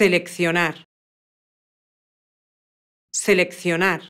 Seleccionar. Seleccionar.